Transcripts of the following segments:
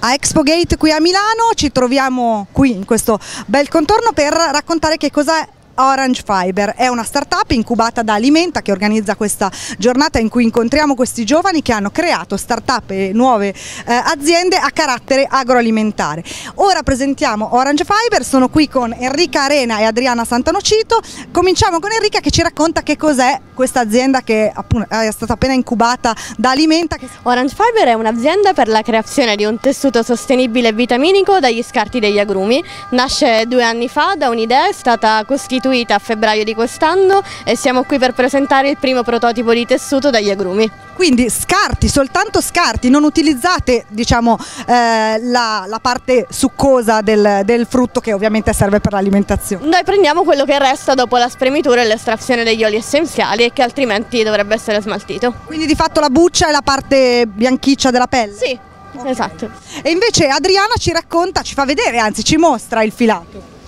a Expo Gate qui a Milano, ci troviamo qui in questo bel contorno per raccontare che cos'è Orange Fiber è una startup incubata da Alimenta che organizza questa giornata in cui incontriamo questi giovani che hanno creato startup e nuove eh, aziende a carattere agroalimentare. Ora presentiamo Orange Fiber, sono qui con Enrica Arena e Adriana Santanocito. Cominciamo con Enrica che ci racconta che cos'è questa azienda che appunto è stata appena incubata da Alimenta. Orange Fiber è un'azienda per la creazione di un tessuto sostenibile e vitaminico dagli scarti degli agrumi. Nasce due anni fa da un'idea, è stata costituita costituita a febbraio di quest'anno e siamo qui per presentare il primo prototipo di tessuto dagli agrumi. Quindi scarti, soltanto scarti, non utilizzate diciamo, eh, la, la, parte succosa del, del, frutto che ovviamente serve per l'alimentazione. Noi prendiamo quello che resta dopo la spremitura e l'estrazione degli oli essenziali e che altrimenti dovrebbe essere smaltito. Quindi di fatto la buccia è la parte bianchiccia della pelle? Sì, okay. esatto. E invece Adriana ci racconta, ci fa vedere, anzi ci mostra il filato.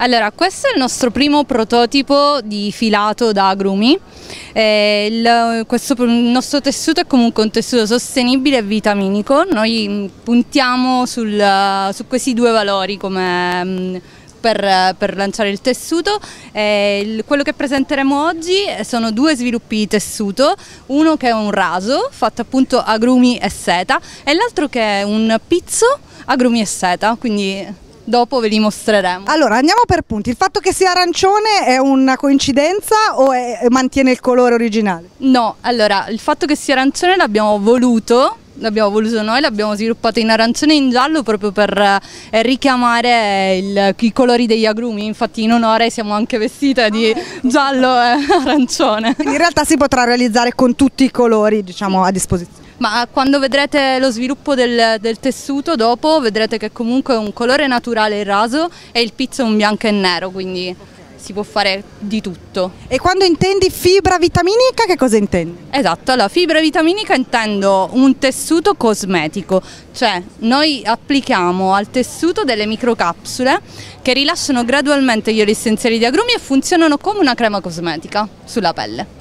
Allora, questo è il nostro primo prototipo di filato da agrumi. Eh, il, questo, il nostro tessuto è comunque un tessuto sostenibile e vitaminico. Noi mm, puntiamo sul, su questi due valori come mm, per, per, lanciare il tessuto. Eh, il, quello che presenteremo oggi sono due sviluppi di tessuto, uno che è un raso fatto appunto agrumi e seta e l'altro che è un pizzo agrumi e seta, quindi dopo ve li mostreremo. Allora andiamo per punti, il fatto che sia arancione è una coincidenza o è, mantiene il colore originale? No, allora il fatto che sia arancione l'abbiamo voluto l'abbiamo voluto noi, l'abbiamo sviluppato in arancione e in giallo proprio per eh, richiamare il, i colori degli agrumi, infatti in onore siamo anche vestite di giallo e arancione. Quindi in realtà si potrà realizzare con tutti i colori diciamo, a disposizione. Ma quando vedrete lo sviluppo del, del, tessuto dopo vedrete che comunque è un colore naturale il raso e il pizzo è un bianco e nero, quindi si può fare di tutto. E quando intendi fibra vitaminica che cosa intendi? Esatto, la fibra vitaminica intendo un tessuto cosmetico, cioè noi applichiamo al tessuto delle microcapsule che rilasciano gradualmente gli oli essenziali di agrumi e funzionano come una crema cosmetica sulla pelle.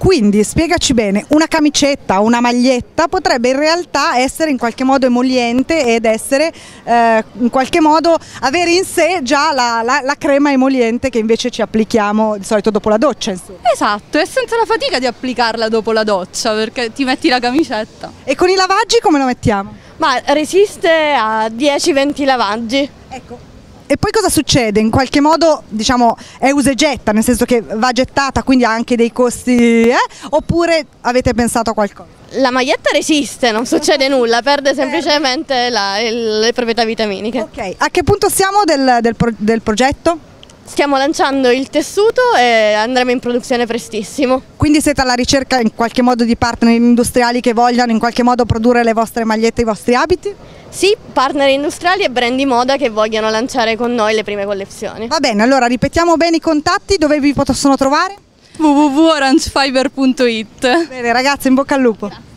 Quindi spiegaci bene, una camicetta, una maglietta potrebbe in realtà essere in qualche modo emoliente ed essere eh, in qualche modo avere in sé già la, la, la, crema emoliente che invece ci applichiamo di solito dopo la doccia. Insomma. Esatto, e senza la fatica di applicarla dopo la doccia perché ti metti la camicetta. E con i lavaggi come lo mettiamo? Ma resiste a 10-20 lavaggi. Ecco, e poi cosa succede? In qualche modo diciamo è usa e getta, nel senso che va gettata, quindi ha anche dei costi, eh? oppure avete pensato a qualcosa? La maglietta resiste, non succede nulla, perde semplicemente la, il, le proprietà vitaminiche. Ok, a che punto siamo del, del, pro, del progetto? Stiamo lanciando il tessuto e andremo in produzione prestissimo. Quindi siete alla ricerca in qualche modo di partner industriali che vogliano in qualche modo produrre le vostre magliette, i vostri abiti? Sì, partner industriali e brand di moda che vogliono lanciare con noi le prime collezioni. Va bene, allora ripetiamo bene i contatti, dove vi possono trovare? www.orangefiber.it Bene ragazzi, in bocca al lupo. Grazie.